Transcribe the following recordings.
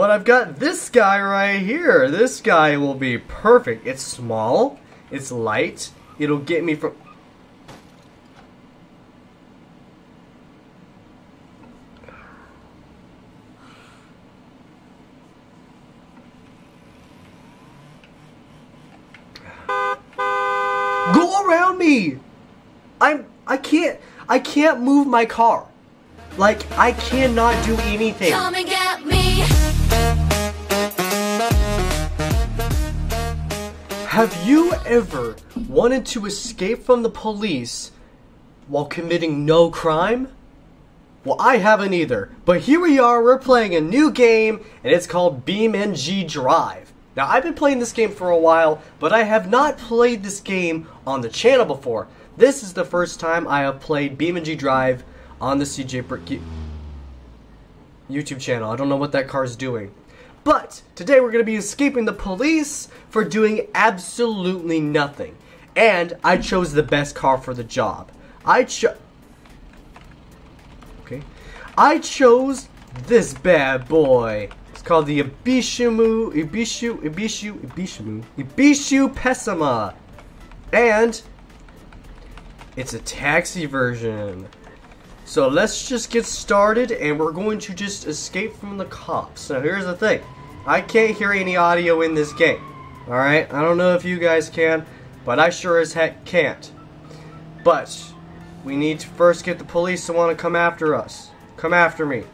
But I've got this guy right here. This guy will be perfect. It's small. It's light. It'll get me from... Go around me! I'm... I can't... I can't move my car. Like, I cannot do anything. Have you ever wanted to escape from the police while committing no crime? Well, I haven't either. But here we are, we're playing a new game, and it's called BeamNG Drive. Now, I've been playing this game for a while, but I have not played this game on the channel before. This is the first time I have played BeamNG Drive on the CJ Brick YouTube channel. I don't know what that car's doing. But today we're going to be escaping the police for doing absolutely nothing. And I chose the best car for the job. I chose... Okay. I chose this bad boy. It's called the Ibishimu, Ibishu, Ibishu, Ibishimu, Ibishu Pessima. And it's a taxi version. So let's just get started and we're going to just escape from the cops. Now here's the thing. I can't hear any audio in this game. Alright? I don't know if you guys can, but I sure as heck can't. But we need to first get the police to want to come after us. Come after me.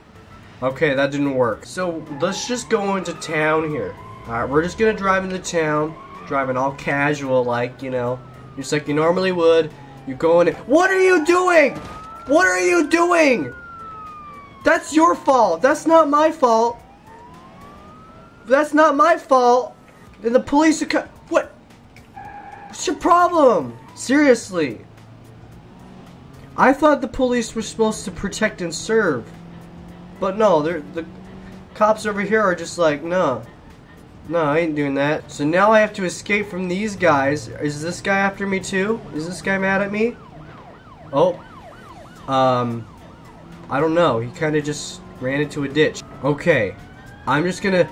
Okay, that didn't work. So let's just go into town here. Alright, we're just gonna drive into town. Driving all casual like, you know, just like you normally would. You're going in. What are you doing? What are you doing? That's your fault. That's not my fault. That's not my fault. And the police are co- What? What's your problem? Seriously. I thought the police were supposed to protect and serve. But no, the cops over here are just like, no. No, I ain't doing that. So now I have to escape from these guys. Is this guy after me too? Is this guy mad at me? Oh, um, I don't know. He kind of just ran into a ditch. Okay, I'm just gonna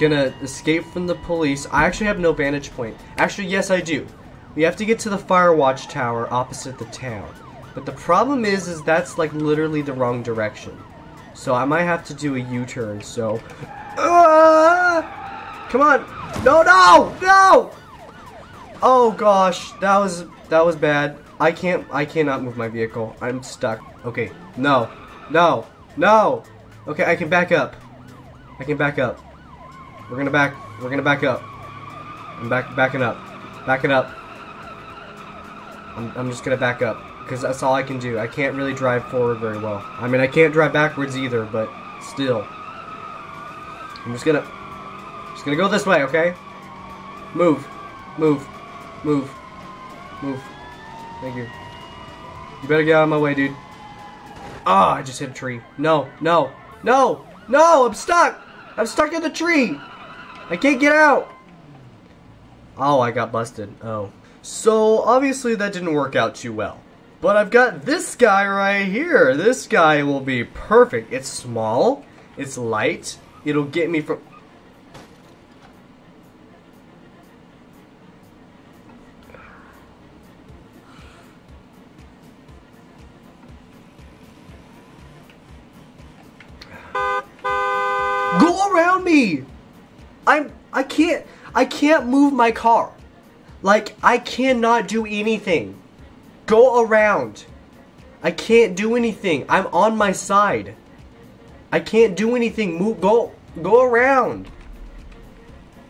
gonna escape from the police. I actually have no vantage point. Actually, yes, I do. We have to get to the fire watch tower opposite the town. But the problem is, is that's like literally the wrong direction. So I might have to do a U-turn. So, uh, come on! No, no, no! Oh gosh, that was that was bad. I can't, I cannot move my vehicle. I'm stuck. Okay, no, no, no. Okay, I can back up. I can back up. We're gonna back, we're gonna back up. I'm back, backing up. Backing up. I'm, I'm just gonna back up. Because that's all I can do. I can't really drive forward very well. I mean, I can't drive backwards either, but still. I'm just gonna, just gonna go this way, okay? Move, move, move, move. Thank you. You better get out of my way, dude. Ah, oh, I just hit a tree. No, no, no, no, I'm stuck. I'm stuck in the tree. I can't get out. Oh, I got busted. Oh. So, obviously that didn't work out too well. But I've got this guy right here. This guy will be perfect. It's small. It's light. It'll get me from... around me. I'm I can't I can't move my car. Like I cannot do anything. Go around. I can't do anything. I'm on my side. I can't do anything. Move go go around.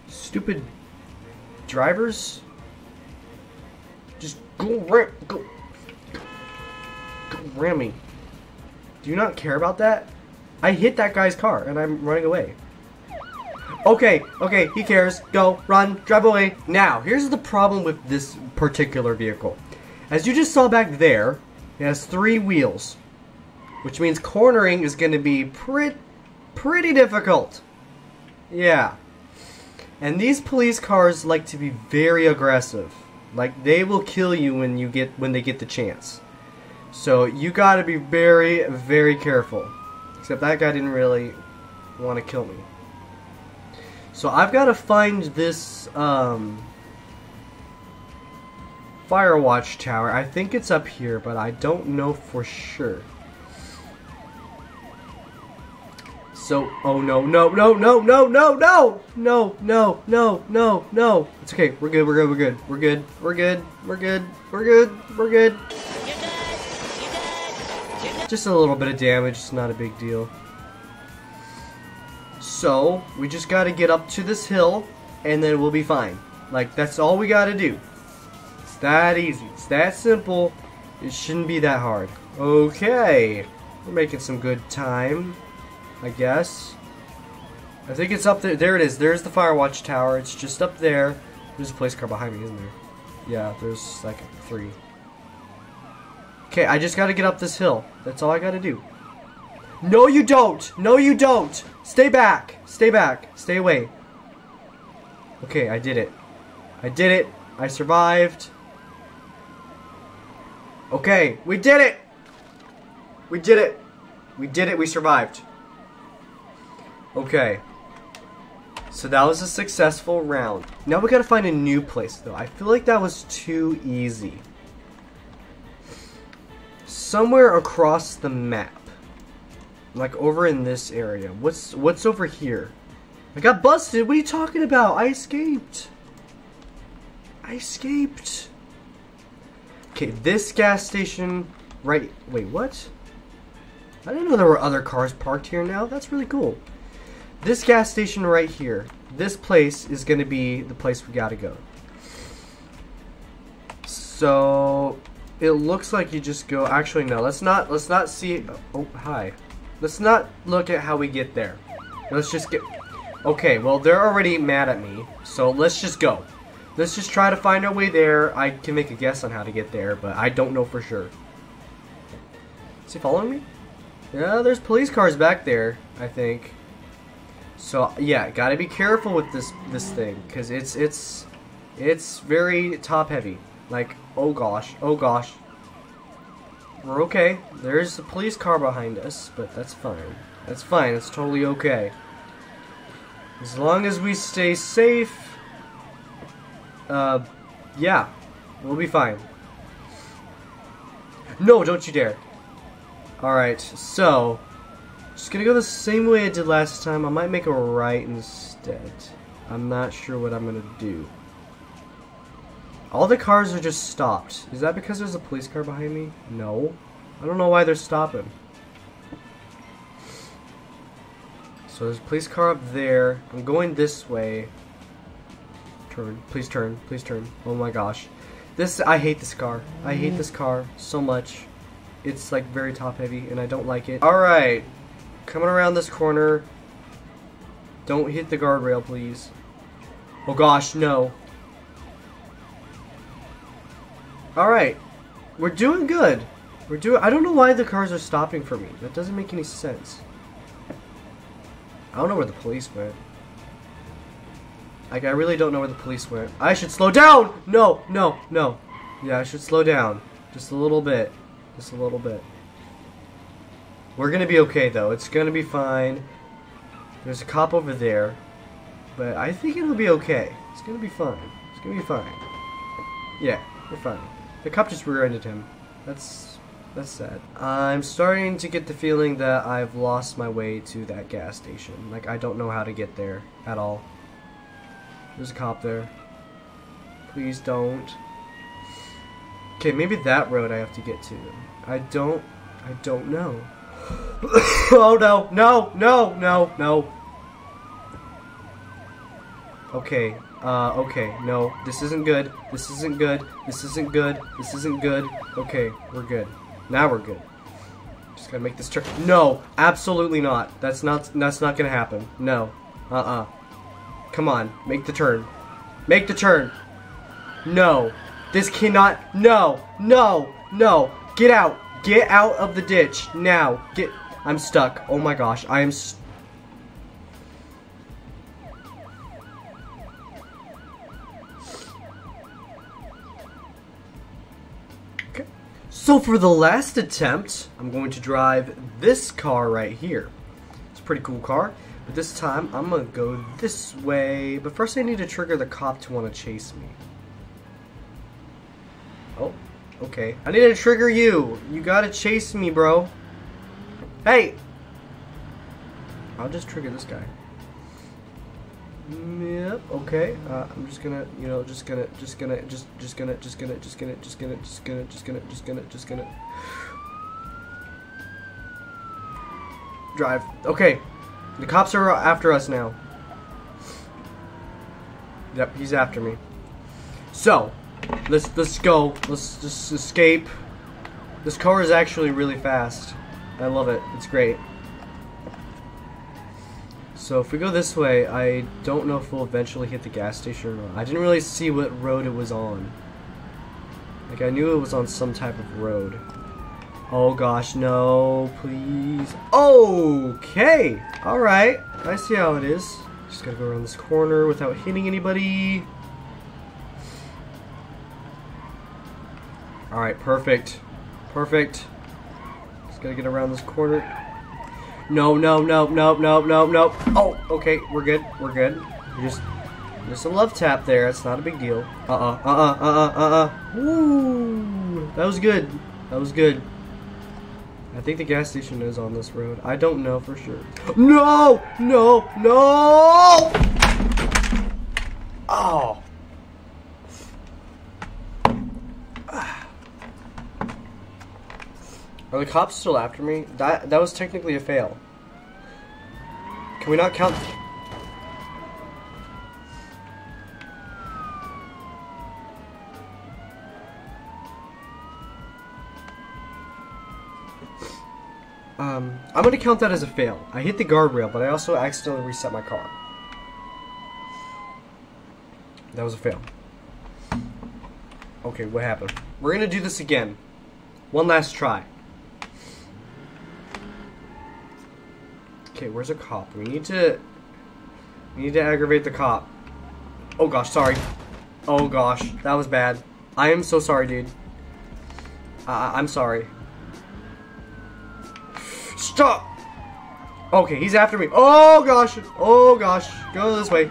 Stupid drivers. Just go around go go around me. Do you not care about that? I hit that guy's car and I'm running away. Okay, okay, he cares. Go, run, drive away. Now, here's the problem with this particular vehicle. As you just saw back there, it has three wheels. Which means cornering is going to be pretty, pretty difficult. Yeah. And these police cars like to be very aggressive. Like, they will kill you when you get when they get the chance. So, you gotta be very, very careful. Except that guy didn't really want to kill me. So I've got to find this um, Firewatch Tower. I think it's up here, but I don't know for sure. So, oh no, no, no, no, no, no, no, no, no, no, no, no. It's okay. We're good. We're good. We're good. We're good. We're good. We're good. We're good. We're good. Just a little bit of damage. It's not a big deal. So, we just got to get up to this hill, and then we'll be fine. Like, that's all we got to do. It's that easy. It's that simple. It shouldn't be that hard. Okay. We're making some good time. I guess. I think it's up there. There it is. There's the Firewatch Tower. It's just up there. There's a police car behind me, isn't there? Yeah, there's like three. Okay, I just gotta get up this hill. That's all I gotta do. No, you don't! No, you don't! Stay back! Stay back! Stay away. Okay, I did it. I did it. I survived. Okay, we did it! We did it! We did it, we survived. Okay. So that was a successful round. Now we gotta find a new place though. I feel like that was too easy. Somewhere across the map. Like over in this area. What's what's over here? I got busted. What are you talking about? I escaped. I escaped. Okay, this gas station right wait, what? I didn't know there were other cars parked here now. That's really cool. This gas station right here, this place is going to be the place we got to go. So, it looks like you just go, actually no, let's not, let's not see, oh, hi. Let's not look at how we get there. Let's just get, okay, well, they're already mad at me, so let's just go. Let's just try to find our way there. I can make a guess on how to get there, but I don't know for sure. Is he following me? Yeah, there's police cars back there, I think. So yeah, gotta be careful with this this thing because it's it's it's very top heavy. Like oh gosh, oh gosh. We're okay. There's a police car behind us, but that's fine. That's fine. It's totally okay. As long as we stay safe. Uh, yeah, we'll be fine. No, don't you dare. Alright, so just gonna go the same way I did last time. I might make a right instead. I'm not sure what I'm gonna do. All the cars are just stopped. Is that because there's a police car behind me? No. I don't know why they're stopping. So there's a police car up there. I'm going this way. Turn. Please turn. Please turn. Oh my gosh. This, I hate this car. I hate this car so much. It's like very top heavy and I don't like it. Alright. Coming around this corner. Don't hit the guardrail, please. Oh gosh, no. Alright. We're doing good. We're doing- I don't know why the cars are stopping for me. That doesn't make any sense. I don't know where the police went. Like, I really don't know where the police went. I should slow down! No, no, no. Yeah, I should slow down. Just a little bit. Just a little bit. We're gonna be okay though. It's gonna be fine. There's a cop over there. But I think it'll be okay. It's gonna be fine. It's gonna be fine. Yeah, we're fine. The cop just rear-ended him. That's that's sad. I'm starting to get the feeling that I've lost my way to that gas station. Like I don't know how to get there at all. There's a cop there. Please don't. Okay, maybe that road I have to get to. I don't I don't know. oh no, no, no, no, no. Okay, uh, okay, no, this isn't good. This isn't good. This isn't good. This isn't good. Okay, we're good. Now we're good. Just gotta make this turn. No, absolutely not. That's not. That's not gonna happen. No. Uh-uh. Come on, make the turn. Make the turn. No. This cannot. No. No. No. Get out. Get out of the ditch now. Get. I'm stuck. Oh my gosh. I am. okay. So for the last attempt, I'm going to drive this car right here. It's a pretty cool car. But this time, I'm gonna go this way. But first I need to trigger the cop to want to chase me. Oh, okay. I need to trigger you. You gotta chase me, bro. Hey! I'll just trigger this guy. Yep, okay. Uh, I'm just gonna, you know, just gonna, just gonna, just, just gonna, just gonna, just gonna, just gonna, just gonna, just gonna, just gonna, just gonna. Drive. Okay. The cops are after us now. Yep, he's after me. So, let's let's go. Let's just escape. This car is actually really fast. I love it. It's great. So if we go this way, I don't know if we'll eventually hit the gas station or not. I didn't really see what road it was on. Like I knew it was on some type of road. Oh gosh, no, please. Okay, alright. I see how it is. Just gotta go around this corner without hitting anybody. Alright, perfect. Perfect. Just gotta get around this corner. No, no, no, no, no, no, no. Oh, okay, we're good. We're good. just just a love tap there. It's not a big deal. Uh-uh, uh-uh, uh-uh, uh-uh. Woo! That was good. That was good. I think the gas station is on this road. I don't know for sure. No! No! No! Oh. Are the cops still after me? That that was technically a fail. Can we not count? Um, I'm gonna count that as a fail. I hit the guardrail, but I also accidentally reset my car. That was a fail. Okay, what happened? We're gonna do this again. One last try. Okay, where's a cop? We need to... We need to aggravate the cop. Oh gosh, sorry. Oh gosh, that was bad. I am so sorry, dude. Uh, I'm sorry. Stop! Okay, he's after me. Oh gosh! Oh gosh! Go this way.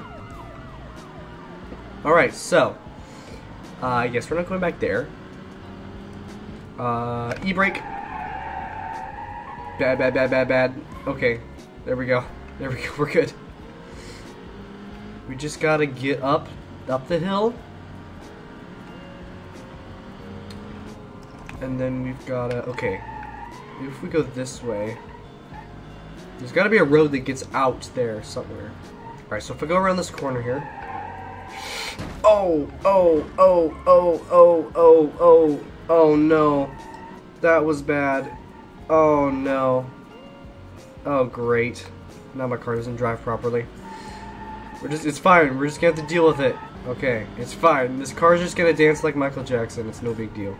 Alright, so. Uh, I guess we're not going back there. Uh, e-brake. Bad, bad, bad, bad, bad. Okay, there we go. There we go. We're good. We just gotta get up, up the hill. And then we've gotta, okay. If we go this way, there's gotta be a road that gets out there somewhere. Alright, so if I go around this corner here. Oh, oh, oh, oh, oh, oh, oh, oh no. That was bad. Oh no. Oh, great. Now my car doesn't drive properly. We're just, it's fine. We're just gonna have to deal with it. Okay, it's fine. This car's just gonna dance like Michael Jackson. It's no big deal.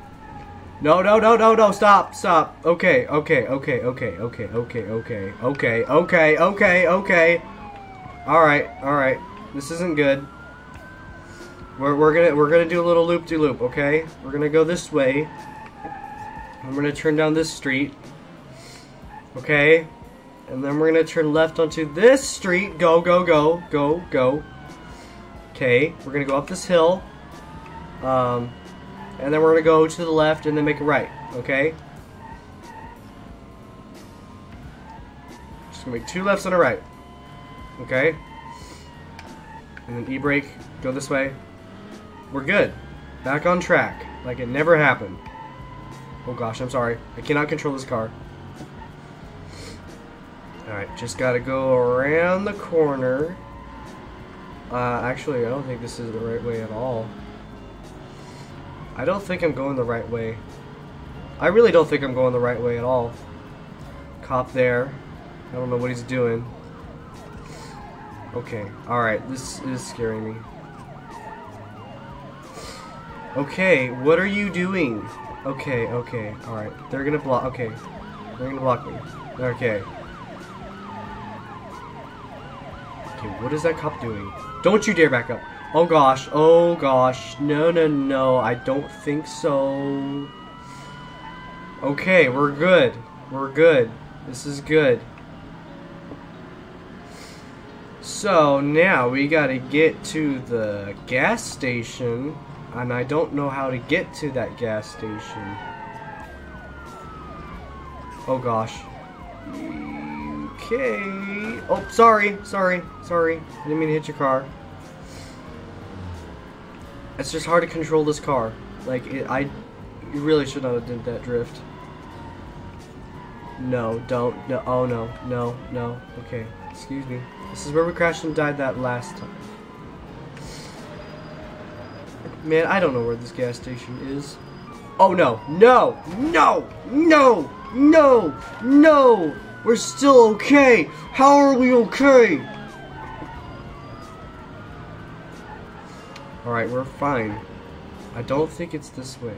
No, no, no, no, no, stop, stop. Okay, okay, okay, okay, okay, okay, okay, okay, okay, okay, okay. Alright, alright. This isn't good. We're, we're gonna we're gonna do a little loop-de-loop, -loop, okay? We're gonna go this way. I'm gonna turn down this street. Okay? And then we're to turn left onto this street. Go, go, go, go, go. Okay, we're to go up this hill. Um, and then we're to go to the left and then make a right. Okay? Just to make two lefts and a right. Okay? And then e-brake. Go this way. We're good. Back on track. Like it never happened. Oh gosh, I'm sorry. I cannot control this car. Alright, just gotta go around the corner. Uh, actually, I don't think this is the right way at all. I don't think I'm going the right way. I really don't think I'm going the right way at all. Cop there. I don't know what he's doing. Okay, alright, this is scaring me. Okay, what are you doing? Okay, okay, alright. They're gonna block, okay. They're gonna block me. Okay. Okay, what is that cop doing? Don't you dare back up. Oh gosh, oh gosh. No, no, no, I don't think so. Okay, we're good. We're good. This is good. So now we gotta get to the gas station, and I don't know how to get to that gas station. Oh gosh. Okay. Oh, sorry, sorry, sorry. I didn't mean to hit your car. It's just hard to control this car. Like, it, I you really should not have did that drift. No, don't. No. Oh, no. No, no. Okay. Excuse me. This is where we crashed and died that last time. Man, I don't know where this gas station is. Oh, no. No! No! No! No! No! We're still okay! How are we okay? Alright, we're fine. I don't think it's this way.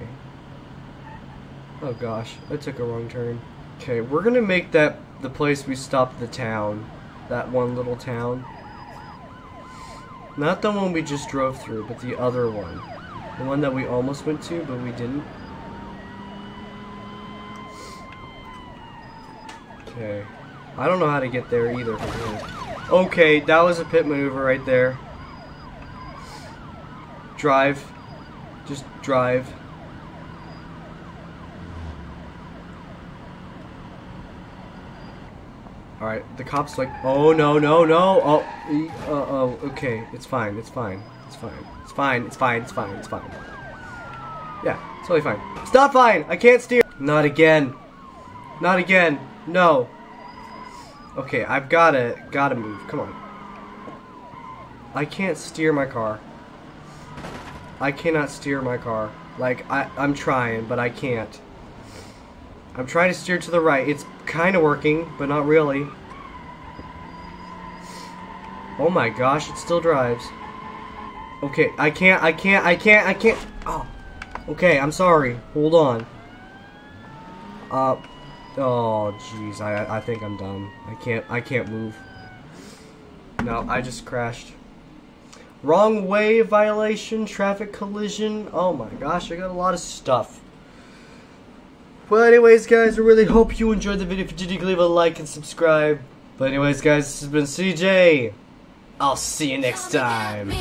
Oh gosh, I took a wrong turn. Okay, we're gonna make that the place we stopped the town. That one little town. Not the one we just drove through, but the other one. The one that we almost went to, but we didn't. Okay. I don't know how to get there either Okay, that was a pit maneuver right there. Drive. Just drive. Alright, the cop's like, oh no, no, no, oh, uh, oh, okay, it's fine, it's fine, it's fine, it's fine, it's fine, it's fine, it's fine. Yeah, it's totally fine. Stop fine! I can't steer! Not again. Not again. No. Okay, I've gotta, gotta move, come on. I can't steer my car. I cannot steer my car. Like, I, I'm trying, but I can't. I'm trying to steer to the right. It's kind of working, but not really. Oh my gosh, it still drives. Okay, I can't, I can't, I can't, I can't. Oh. Okay, I'm sorry. Hold on. Uh, oh, jeez, I, I think I'm done. I can't, I can't move. No, I just crashed. Wrong way violation, traffic collision. Oh my gosh, I got a lot of stuff. Well, anyways, guys, I really hope you enjoyed the video. If you did, you can leave a like and subscribe. But anyways, guys, this has been CJ. I'll see you next time.